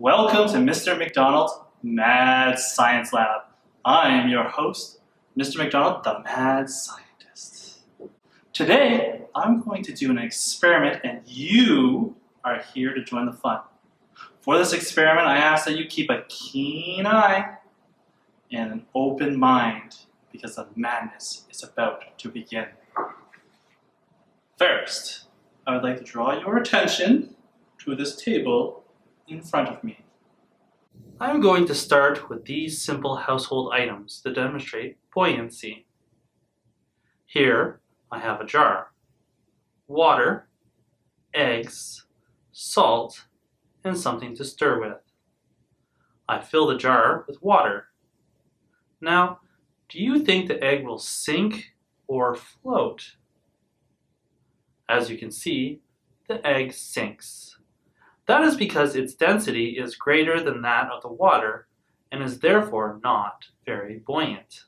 Welcome to Mr. MacDonald's Mad Science Lab. I am your host, Mr. MacDonald, the Mad Scientist. Today, I'm going to do an experiment and you are here to join the fun. For this experiment, I ask that you keep a keen eye and an open mind because the madness is about to begin. First, I would like to draw your attention to this table in front of me. I'm going to start with these simple household items to demonstrate buoyancy. Here, I have a jar, water, eggs, salt, and something to stir with. I fill the jar with water. Now, do you think the egg will sink or float? As you can see, the egg sinks. That is because its density is greater than that of the water and is therefore not very buoyant.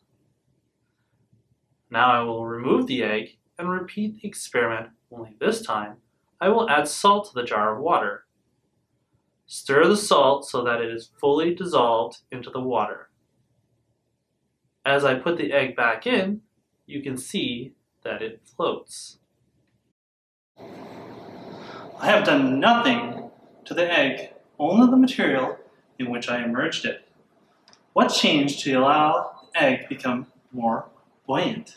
Now I will remove the egg and repeat the experiment, only this time I will add salt to the jar of water. Stir the salt so that it is fully dissolved into the water. As I put the egg back in, you can see that it floats. I have done nothing to the egg, only the material in which I immersed it. What changed to allow the egg become more buoyant?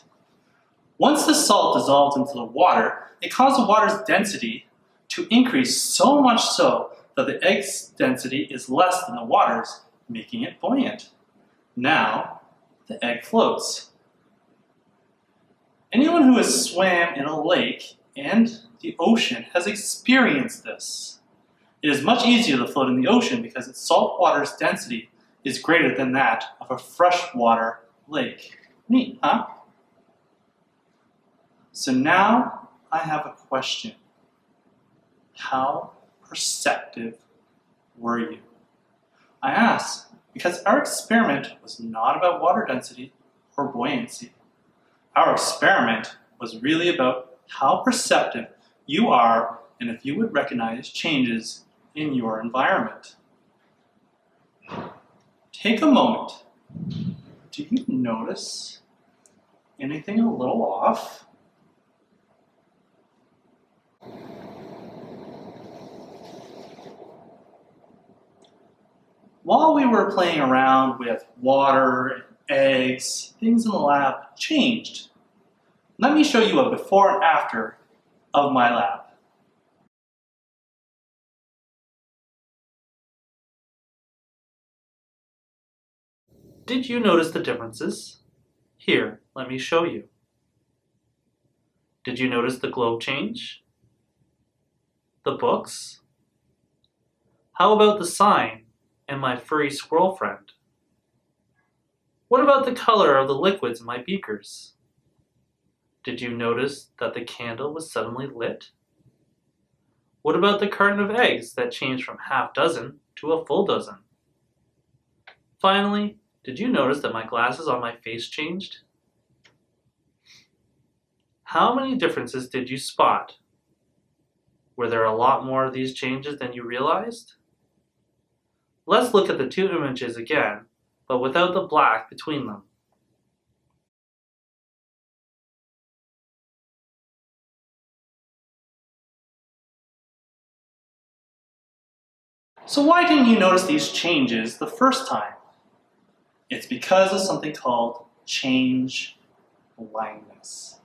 Once the salt dissolved into the water, it caused the water's density to increase so much so that the egg's density is less than the water's, making it buoyant. Now, the egg floats. Anyone who has swam in a lake and the ocean has experienced this. It is much easier to float in the ocean because its salt water's density is greater than that of a freshwater lake. Neat, huh? So now I have a question. How perceptive were you? I ask because our experiment was not about water density or buoyancy. Our experiment was really about how perceptive you are and if you would recognize changes in your environment. Take a moment. Do you notice anything a little off? While we were playing around with water and eggs, things in the lab changed. Let me show you a before and after of my lab. Did you notice the differences? Here, let me show you. Did you notice the globe change? The books? How about the sign and my furry squirrel friend? What about the color of the liquids in my beakers? Did you notice that the candle was suddenly lit? What about the carton of eggs that changed from half dozen to a full dozen? Finally, did you notice that my glasses on my face changed? How many differences did you spot? Were there a lot more of these changes than you realized? Let's look at the two images again, but without the black between them. So why didn't you notice these changes the first time? It's because of something called change blindness.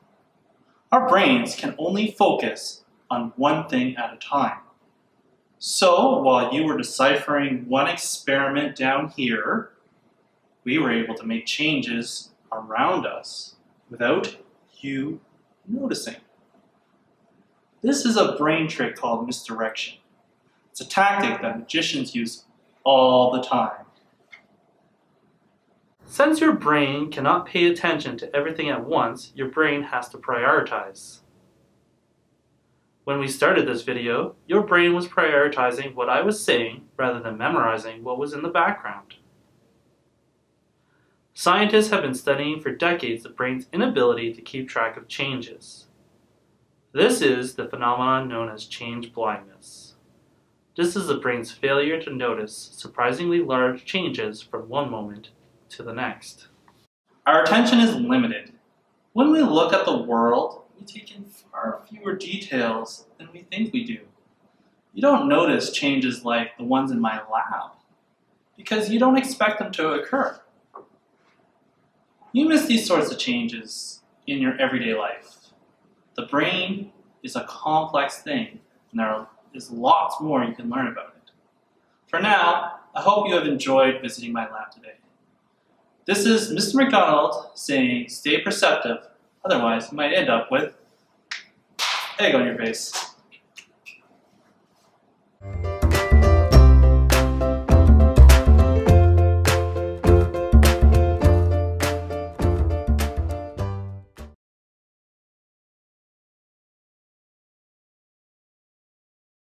Our brains can only focus on one thing at a time. So while you were deciphering one experiment down here, we were able to make changes around us without you noticing. This is a brain trick called misdirection. It's a tactic that magicians use all the time. Since your brain cannot pay attention to everything at once, your brain has to prioritize. When we started this video, your brain was prioritizing what I was saying rather than memorizing what was in the background. Scientists have been studying for decades the brain's inability to keep track of changes. This is the phenomenon known as change blindness. This is the brain's failure to notice surprisingly large changes from one moment to the next. Our attention is limited. When we look at the world, we take in far fewer details than we think we do. You don't notice changes like the ones in my lab because you don't expect them to occur. You miss these sorts of changes in your everyday life. The brain is a complex thing, and there is lots more you can learn about it. For now, I hope you have enjoyed visiting my lab today. This is Mr. MacDonald saying stay perceptive, otherwise you might end up with egg on your face.